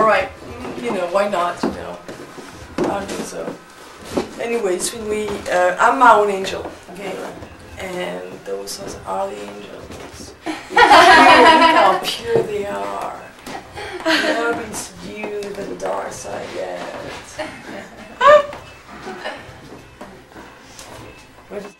all right, you know, why not, you know? I do so. Anyways, we, uh, I'm my own angel, okay? And those are the angels. Look how pure they are. Nobody's viewed the dark side yet. what is